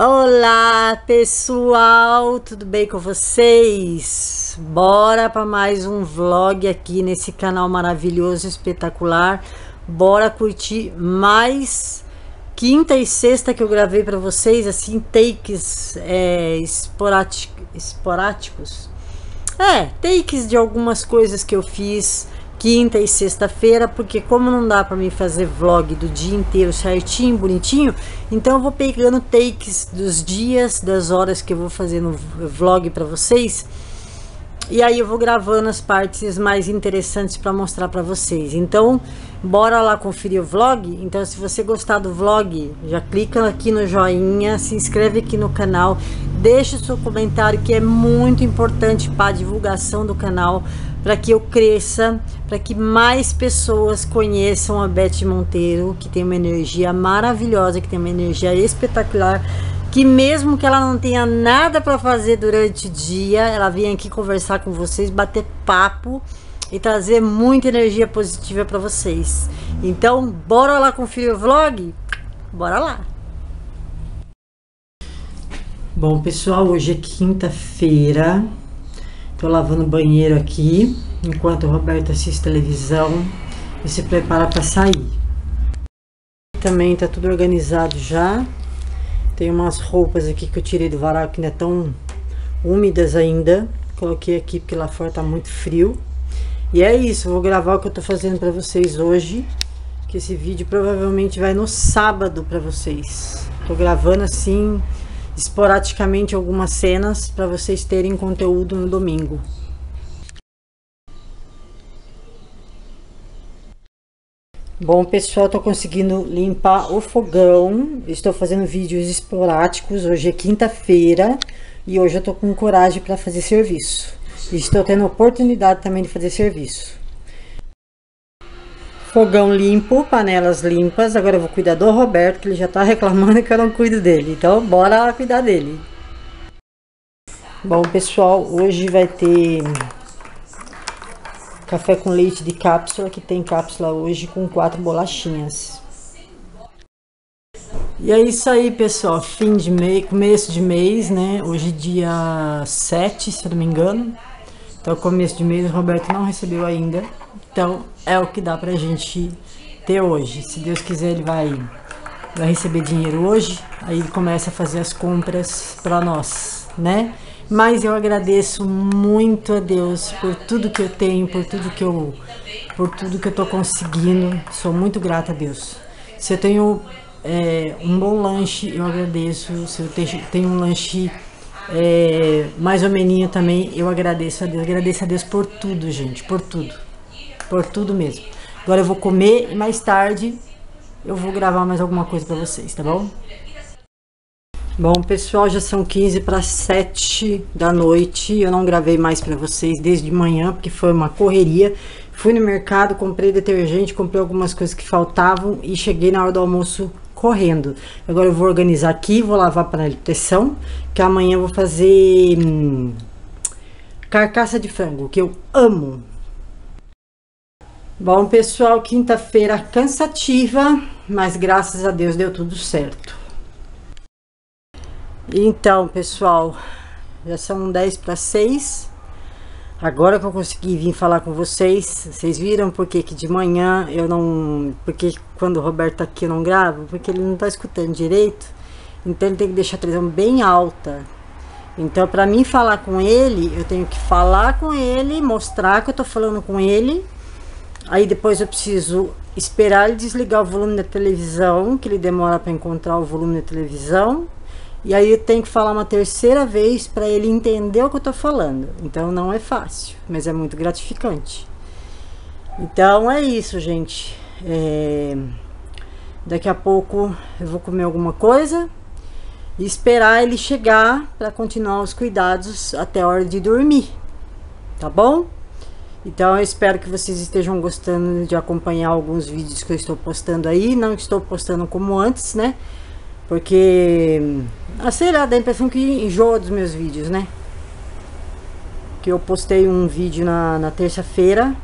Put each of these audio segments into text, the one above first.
Olá pessoal, tudo bem com vocês? Bora para mais um vlog aqui nesse canal maravilhoso, espetacular. Bora curtir mais quinta e sexta que eu gravei para vocês, assim, takes é. É, takes de algumas coisas que eu fiz quinta e sexta-feira, porque como não dá para mim fazer vlog do dia inteiro certinho, bonitinho, então eu vou pegando takes dos dias, das horas que eu vou fazer no vlog para vocês. E aí eu vou gravando as partes mais interessantes para mostrar para vocês. Então, bora lá conferir o vlog. Então, se você gostar do vlog, já clica aqui no joinha, se inscreve aqui no canal, deixa o seu comentário que é muito importante para a divulgação do canal para que eu cresça, para que mais pessoas conheçam a Beth Monteiro, que tem uma energia maravilhosa, que tem uma energia espetacular, que mesmo que ela não tenha nada para fazer durante o dia, ela vem aqui conversar com vocês, bater papo e trazer muita energia positiva para vocês. Então, bora lá conferir o vlog? Bora lá! Bom, pessoal, hoje é quinta-feira, Tô lavando o banheiro aqui, enquanto o Roberto assiste televisão e se prepara para sair. Também tá tudo organizado já. Tem umas roupas aqui que eu tirei do varal que ainda estão úmidas ainda. Coloquei aqui porque lá fora tá muito frio. E é isso, vou gravar o que eu tô fazendo para vocês hoje. Que esse vídeo provavelmente vai no sábado para vocês. Tô gravando assim esporadicamente algumas cenas para vocês terem conteúdo no domingo. Bom, pessoal, estou conseguindo limpar o fogão. Estou fazendo vídeos esporádicos. Hoje é quinta-feira e hoje eu estou com coragem para fazer serviço. Estou tendo oportunidade também de fazer serviço. Fogão limpo, panelas limpas. Agora eu vou cuidar do Roberto, que ele já tá reclamando que eu não cuido dele. Então, bora cuidar dele. Bom, pessoal, hoje vai ter café com leite de cápsula, que tem cápsula hoje com quatro bolachinhas. E é isso aí, pessoal. Fim de mês, começo de mês, né? Hoje dia 7, se eu não me engano. Então, começo de mês, o Roberto não recebeu ainda. Então, é o que dá pra gente ter hoje. Se Deus quiser, ele vai, vai receber dinheiro hoje. Aí ele começa a fazer as compras para nós, né? Mas eu agradeço muito a Deus por tudo que eu tenho, por tudo que eu, por tudo que eu tô conseguindo. Sou muito grata a Deus. Se eu tenho é, um bom lanche, eu agradeço. Se eu tenho um lanche é, mais ou menos também, eu agradeço a Deus. Agradeço a Deus por tudo, gente, por tudo por tudo mesmo. Agora eu vou comer e mais tarde eu vou gravar mais alguma coisa para vocês, tá bom? Bom, pessoal, já são 15 para 7 da noite. Eu não gravei mais para vocês desde manhã, porque foi uma correria. Fui no mercado, comprei detergente, comprei algumas coisas que faltavam e cheguei na hora do almoço correndo. Agora eu vou organizar aqui, vou lavar panela de pressão, que amanhã eu vou fazer hum, carcaça de frango, que eu amo. Bom, pessoal, quinta-feira cansativa, mas graças a Deus deu tudo certo. Então, pessoal, já são 10 para 6. Agora que eu consegui vir falar com vocês, vocês viram porque que de manhã eu não... Porque quando o Roberto tá aqui eu não gravo? Porque ele não tá escutando direito. Então ele tem que deixar a televisão bem alta. Então, para mim falar com ele, eu tenho que falar com ele, mostrar que eu tô falando com ele Aí depois eu preciso esperar ele desligar o volume da televisão, que ele demora para encontrar o volume da televisão. E aí eu tenho que falar uma terceira vez para ele entender o que eu estou falando. Então não é fácil, mas é muito gratificante. Então é isso, gente. É... Daqui a pouco eu vou comer alguma coisa e esperar ele chegar para continuar os cuidados até a hora de dormir. Tá bom? Então eu espero que vocês estejam gostando de acompanhar alguns vídeos que eu estou postando aí. Não estou postando como antes, né? Porque, ah, sei lá, dá a impressão que enjoa dos meus vídeos, né? Que eu postei um vídeo na, na terça-feira,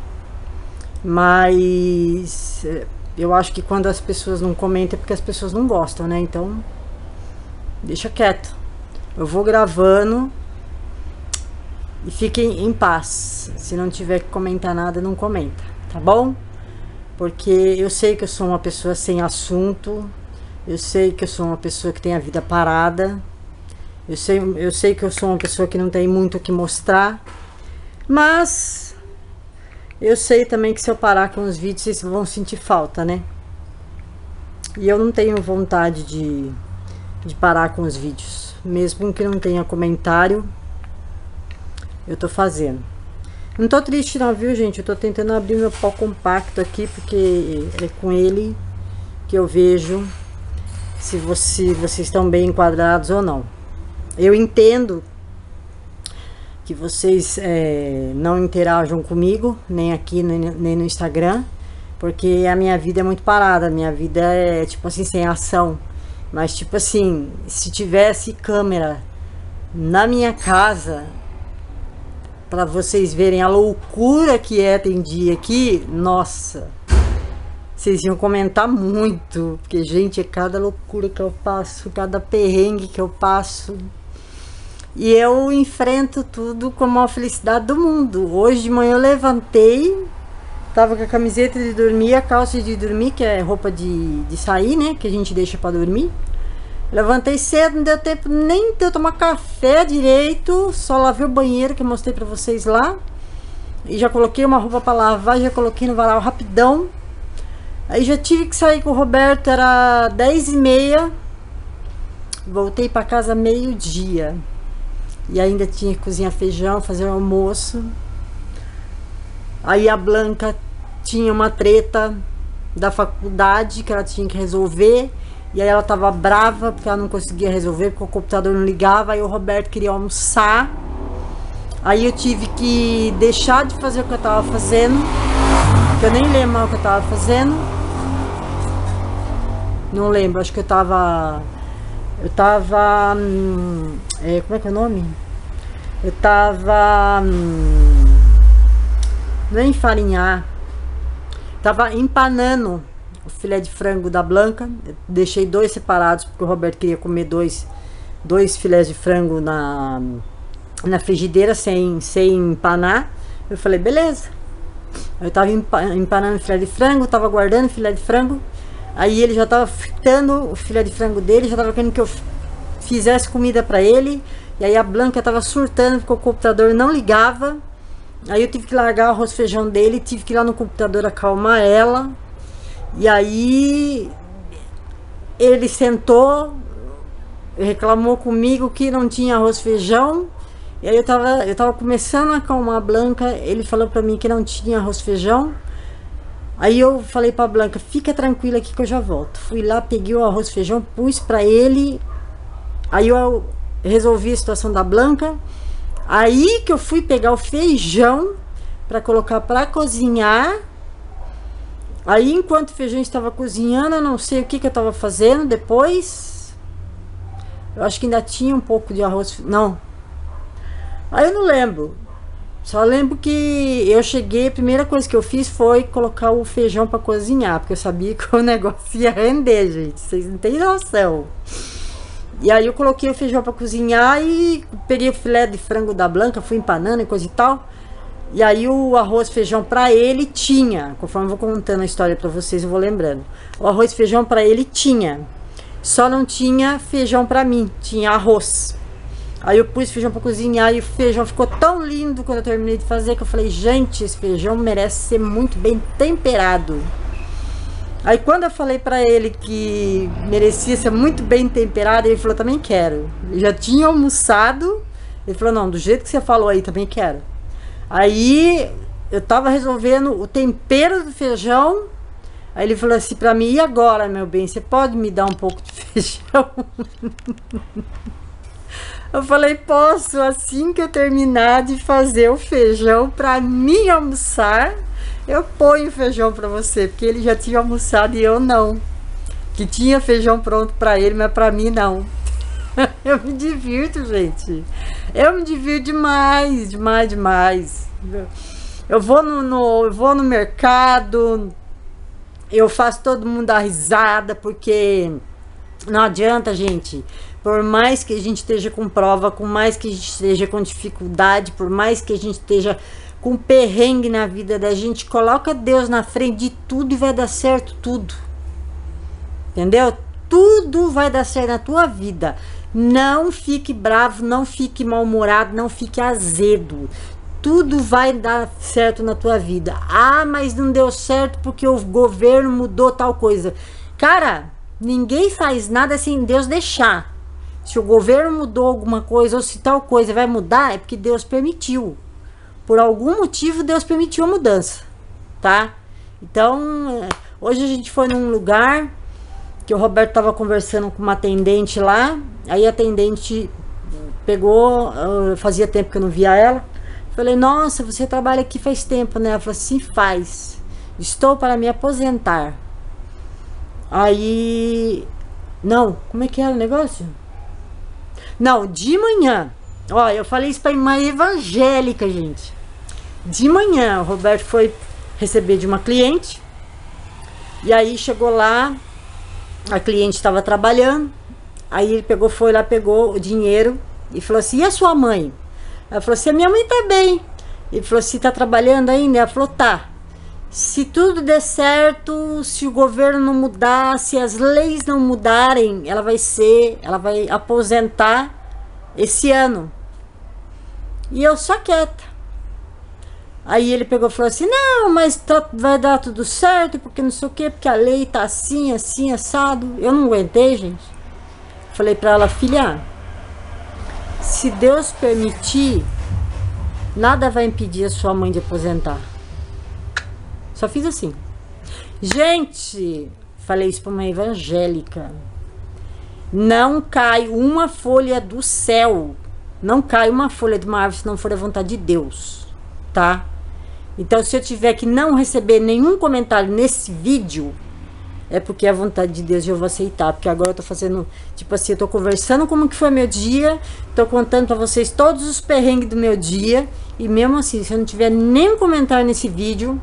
mas eh, eu acho que quando as pessoas não comentam é porque as pessoas não gostam, né? Então, deixa quieto. Eu vou gravando e fiquem em paz. Se não tiver que comentar nada, não comenta, tá bom? Porque eu sei que eu sou uma pessoa sem assunto, eu sei que eu sou uma pessoa que tem a vida parada, eu sei, eu sei que eu sou uma pessoa que não tem muito o que mostrar, mas eu sei também que se eu parar com os vídeos, vocês vão sentir falta, né? E eu não tenho vontade de, de parar com os vídeos. Mesmo que não tenha comentário, eu tô fazendo. Não tô triste não, viu, gente? Eu tô tentando abrir meu pau compacto aqui, porque é com ele que eu vejo se você, vocês estão bem enquadrados ou não. Eu entendo que vocês é, não interajam comigo, nem aqui, nem, no Instagram, porque a minha vida é muito parada, a minha vida é tipo assim, sem ação. Mas tipo assim, se tivesse câmera na minha casa, para vocês verem a loucura que é tem dia aqui, nossa, vocês iam comentar muito, porque gente, é cada loucura que eu passo, cada perrengue que eu passo. E eu enfrento tudo com a maior felicidade do mundo. Hoje de manhã eu levantei, Tava com a camiseta de dormir, a calça de dormir, que é roupa de, de sair, né? Que a gente deixa para dormir. Levantei cedo, não deu tempo nem de eu tomar café direito. Só lavei o banheiro que eu mostrei para vocês lá. E já coloquei uma roupa para lavar, já coloquei no varal rapidão. Aí já tive que sair com o Roberto, era 10 e meia. Voltei para casa meio-dia. E ainda tinha que cozinhar feijão, fazer o almoço. Aí a Blanca tinha uma treta da faculdade que ela tinha que resolver. E aí ela tava brava porque ela não conseguia resolver, porque o computador não ligava. Aí o Roberto queria almoçar. Aí eu tive que deixar de fazer o que eu tava fazendo. Eu nem lembro o que eu tava fazendo. Não lembro, acho que eu tava. Eu tava. Hum, é, como é que é o nome? Eu tava. Hum, não é enfarinhar. Tava empanando o filé de frango da Blanca. deixei dois separados, porque o Roberto queria comer dois, dois filés de frango na, na frigideira sem, sem empanar. Eu falei, beleza. Eu tava empanando filé de frango, tava guardando filé de frango. Aí ele já tava fritando o filé de frango dele, já tava querendo que eu fizesse comida para ele. E aí a Blanca tava surtando porque o computador não ligava. Aí eu tive que largar o arroz e feijão dele, tive que ir lá no computador acalmar ela. E aí ele sentou, reclamou comigo que não tinha arroz e feijão. E aí eu tava, eu tava começando a acalmar a Blanca, ele falou pra mim que não tinha arroz feijão. Aí eu falei pra Blanca, fica tranquila aqui que eu já volto. Fui lá, peguei o arroz feijão, pus pra ele. Aí eu resolvi a situação da Blanca. Aí que eu fui pegar o feijão para colocar para cozinhar. Aí enquanto o feijão estava cozinhando, eu não sei o que, que eu estava fazendo depois. Eu acho que ainda tinha um pouco de arroz. Não. Aí eu não lembro. Só lembro que eu cheguei, a primeira coisa que eu fiz foi colocar o feijão para cozinhar, porque eu sabia que o negócio ia render, gente. Vocês não têm noção. E aí eu coloquei o feijão para cozinhar e peguei o filé de frango da Blanca, fui empanando e coisa e tal. E aí o arroz feijão para ele tinha, conforme eu vou contando a história para vocês, eu vou lembrando. O arroz feijão para ele tinha. Só não tinha feijão para mim, tinha arroz. Aí eu pus feijão para cozinhar e o feijão ficou tão lindo quando eu terminei de fazer que eu falei, gente, esse feijão merece ser muito bem temperado. Aí quando eu falei para ele que merecia ser muito bem temperado, ele falou, também quero. Ele já tinha almoçado, ele falou, não, do jeito que você falou aí, também quero. Aí eu tava resolvendo o tempero do feijão, aí ele falou assim para mim, e agora, meu bem, você pode me dar um pouco de feijão? Eu falei, posso, assim que eu terminar de fazer o feijão para mim almoçar, eu ponho feijão para você, porque ele já tinha almoçado e eu não. Que tinha feijão pronto para ele, mas para mim não. eu me divirto, gente. Eu me divirto demais, demais, demais. Eu vou no, no, eu vou no mercado, eu faço todo mundo dar risada, porque não adianta, gente. Por mais que a gente esteja com prova, por mais que a gente esteja com dificuldade, por mais que a gente esteja com perrengue na vida da gente, coloca Deus na frente de tudo e vai dar certo tudo. Entendeu? Tudo vai dar certo na tua vida. Não fique bravo, não fique mal-humorado, não fique azedo. Tudo vai dar certo na tua vida. Ah, mas não deu certo porque o governo mudou tal coisa. Cara, ninguém faz nada sem Deus deixar. Se o governo mudou alguma coisa ou se tal coisa vai mudar, é porque Deus permitiu. Por algum motivo, Deus permitiu a mudança, tá? Então, é, hoje a gente foi num lugar que o Roberto estava conversando com uma atendente lá. Aí a atendente pegou, ah, fazia tempo que eu não via ela. Falei, nossa, você trabalha aqui faz tempo, né? Ela falou, sim, faz. Estou para me aposentar. Aí, não, como é que era o negócio? Não, de manhã. Ó, eu falei isso para irmã evangélica, gente. De manhã, o Roberto foi receber de uma cliente. E aí chegou lá, a cliente estava trabalhando. Aí ele pegou, foi lá, pegou o dinheiro e falou assim: "E a sua mãe?" Ela falou assim: "A minha mãe tá bem." Ele falou assim: "Tá trabalhando ainda?" Ela falou: "Tá." Se tudo der certo, se o governo não mudar, se as leis não mudarem, ela vai ser, ela vai aposentar esse ano. E eu só quieta. Aí ele pegou e falou assim: Não, mas tá, vai dar tudo certo, porque não sei o que, porque a lei tá assim, assim, assado. Eu não aguentei, gente. Falei para ela: Filha, se Deus permitir, nada vai impedir a sua mãe de aposentar. Só fiz assim. Gente, falei isso para uma evangélica. Não cai uma folha do céu. Não cai uma folha de uma árvore se não for a vontade de Deus. Tá? Então, se eu tiver que não receber nenhum comentário nesse vídeo, é porque é a vontade de Deus e eu vou aceitar. Porque agora eu tô fazendo, tipo assim, eu tô conversando como que foi meu dia, tô contando para vocês todos os perrengues do meu dia. E mesmo assim, se eu não tiver nenhum comentário nesse vídeo,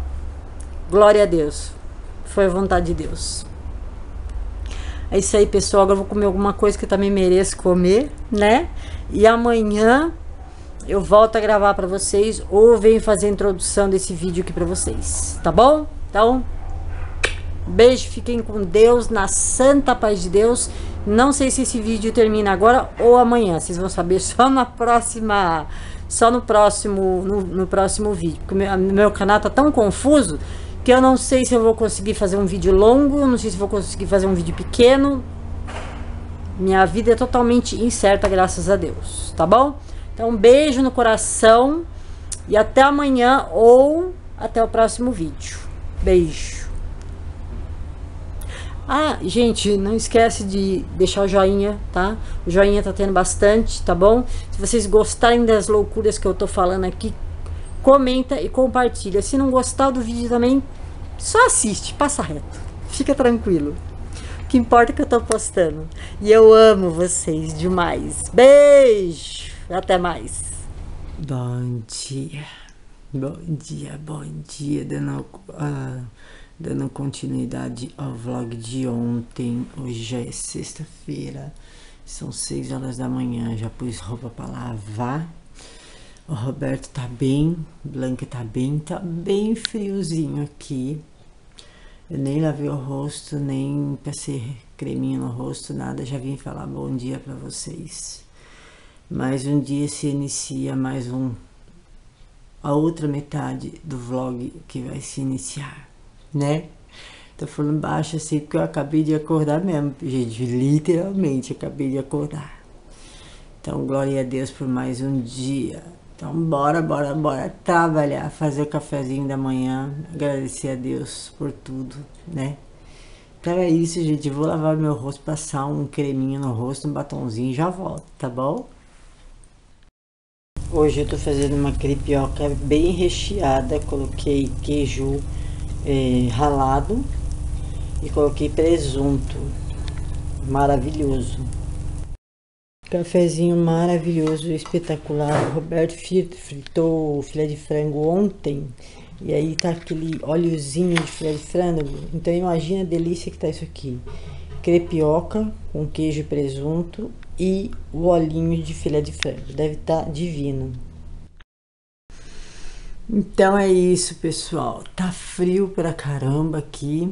Glória a Deus. Foi a vontade de Deus. É isso aí, pessoal. Agora eu vou comer alguma coisa que eu também mereço comer, né? E amanhã eu volto a gravar para vocês ou venho fazer a introdução desse vídeo aqui para vocês, tá bom? Então, beijo, fiquem com Deus, na santa paz de Deus. Não sei se esse vídeo termina agora ou amanhã. Vocês vão saber só na próxima, só no próximo, no, no próximo vídeo. Porque meu, meu canal tá tão confuso que eu não sei se eu vou conseguir fazer um vídeo longo, não sei se vou conseguir fazer um vídeo pequeno. Minha vida é totalmente incerta, graças a Deus, tá bom? Então, um beijo no coração e até amanhã ou até o próximo vídeo. Beijo. Ah, gente, não esquece de deixar o joinha, tá? O joinha tá tendo bastante, tá bom? Se vocês gostarem das loucuras que eu tô falando aqui, comenta e compartilha. Se não gostar do vídeo também, só assiste, passa reto. Fica tranquilo. O que importa é que eu tô postando. E eu amo vocês demais. Beijo! Até mais. Bom dia. Bom dia, bom dia. Dando, uh, dando continuidade ao vlog de ontem. Hoje já é sexta-feira. São seis horas da manhã. Já pus roupa para lavar o Roberto tá bem, Blanca tá bem, tá bem friozinho aqui. Eu nem lavei o rosto, nem passei creminho no rosto, nada. Já vim falar bom dia para vocês. Mais um dia se inicia mais um a outra metade do vlog que vai se iniciar, né? Tô falando baixo assim porque eu acabei de acordar mesmo, gente, literalmente acabei de acordar. Então, glória a Deus por mais um dia. Então, bora, bora, bora trabalhar, fazer o cafezinho da manhã, agradecer a Deus por tudo, né? Então é isso, gente. Vou lavar meu rosto, passar um creminho no rosto, um batonzinho e já volto, tá bom? Hoje eu tô fazendo uma crepioca bem recheada. Coloquei queijo é, ralado e coloquei presunto. Maravilhoso. Cafezinho maravilhoso, espetacular. O Roberto fritou filé de frango ontem. E aí tá aquele óleozinho de filé de frango. Então imagina a delícia que tá isso aqui. Crepioca com queijo e presunto e o olhinho de filé de frango. Deve estar tá divino. Então é isso, pessoal. Tá frio pra caramba aqui,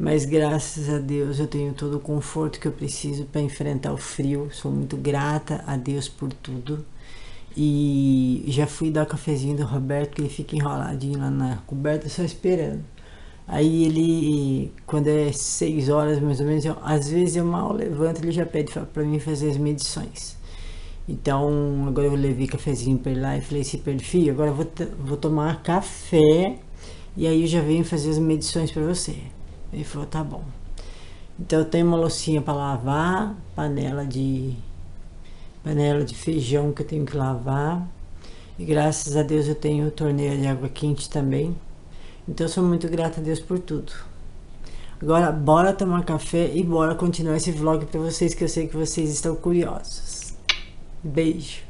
mas graças a Deus eu tenho todo o conforto que eu preciso para enfrentar o frio. Sou muito grata a Deus por tudo. E já fui dar o cafezinho do Roberto, que ele fica enroladinho lá na coberta só esperando. Aí ele, quando é 6 horas mais ou menos, eu, às vezes eu mal levanto, ele já pede para mim fazer as medições. Então, agora eu levei cafezinho para ele lá e falei assim filho, agora eu vou, vou tomar café e aí eu já venho fazer as medições para você. Ele falou, tá bom. Então eu tenho uma loucinha para lavar, panela de panela de feijão que eu tenho que lavar. E graças a Deus eu tenho torneira de água quente também. Então eu sou muito grata a Deus por tudo. Agora bora tomar café e bora continuar esse vlog para vocês que eu sei que vocês estão curiosos. Beijo.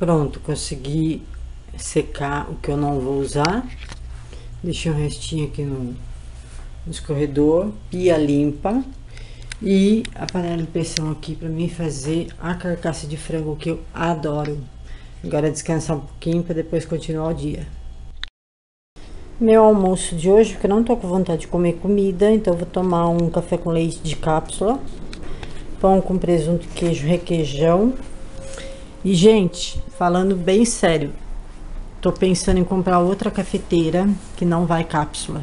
Pronto, consegui secar o que eu não vou usar. Deixei um restinho aqui no, no escorredor, pia limpa. E a panela de pressão aqui para mim fazer a carcaça de frango que eu adoro. Agora descansar um pouquinho para depois continuar o dia meu almoço de hoje, porque eu não tô com vontade de comer comida, então vou tomar um café com leite de cápsula, pão com presunto, queijo, requeijão. E, gente, falando bem sério, tô pensando em comprar outra cafeteira que não vai cápsula.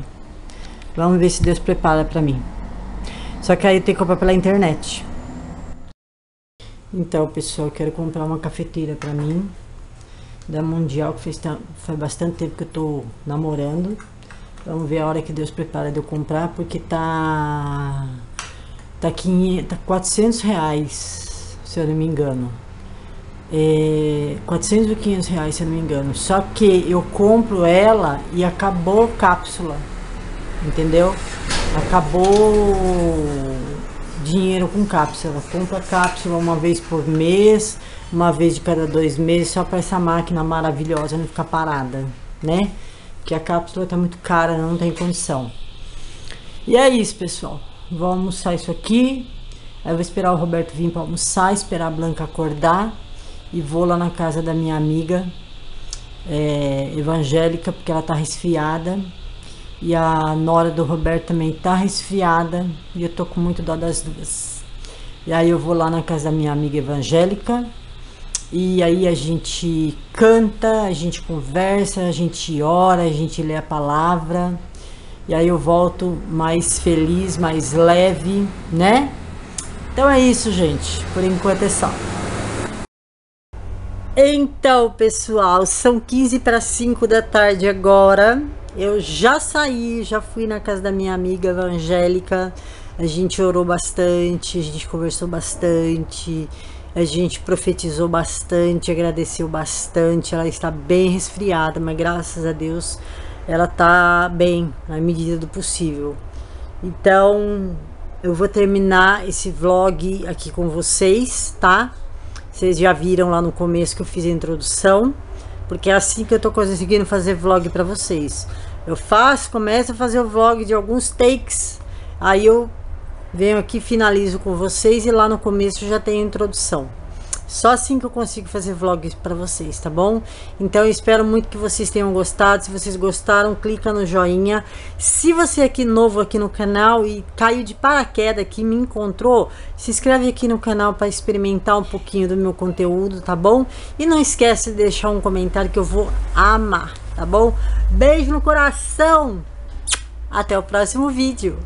Vamos ver se Deus prepara para mim. Só que aí eu tenho que comprar pela internet. Então, pessoal, eu quero comprar uma cafeteira para mim da Mundial, que faz, faz bastante tempo que eu tô namorando. Vamos ver a hora que Deus prepara de eu comprar, porque tá. Tá, 500, tá 400 reais, se eu não me engano. É, 400 ou 500 reais, se eu não me engano. Só que eu compro ela e acabou cápsula. Entendeu? Acabou dinheiro com cápsula. Compra cápsula uma vez por mês uma vez de cada dois meses só para essa máquina maravilhosa não ficar parada, né? Porque a cápsula tá muito cara, não tem condição. E é isso, pessoal. Vou almoçar isso aqui. Aí vou esperar o Roberto vir para almoçar, esperar a Blanca acordar e vou lá na casa da minha amiga é, evangélica, porque ela tá resfriada. E a nora do Roberto também tá resfriada. E eu tô com muito dó das duas. E aí eu vou lá na casa da minha amiga evangélica e aí a gente canta, a gente conversa, a gente ora, a gente lê a palavra. E aí eu volto mais feliz, mais leve, né? Então é isso, gente. Por enquanto é só. Então, pessoal, são 15 para 5 da tarde agora. Eu já saí, já fui na casa da minha amiga evangélica. A gente orou bastante, a gente conversou bastante. A gente profetizou bastante, agradeceu bastante. Ela está bem resfriada, mas graças a Deus ela está bem, na medida do possível. Então, eu vou terminar esse vlog aqui com vocês, tá? Vocês já viram lá no começo que eu fiz a introdução, porque é assim que eu tô conseguindo fazer vlog para vocês. Eu faço, começo a fazer o vlog de alguns takes, aí eu venho aqui, finalizo com vocês e lá no começo já tem a introdução. Só assim que eu consigo fazer vlogs para vocês, tá bom? Então eu espero muito que vocês tenham gostado. Se vocês gostaram, clica no joinha. Se você é aqui novo aqui no canal e caiu de paraquedas aqui, me encontrou, se inscreve aqui no canal para experimentar um pouquinho do meu conteúdo, tá bom? E não esquece de deixar um comentário que eu vou amar, tá bom? Beijo no coração! Até o próximo vídeo!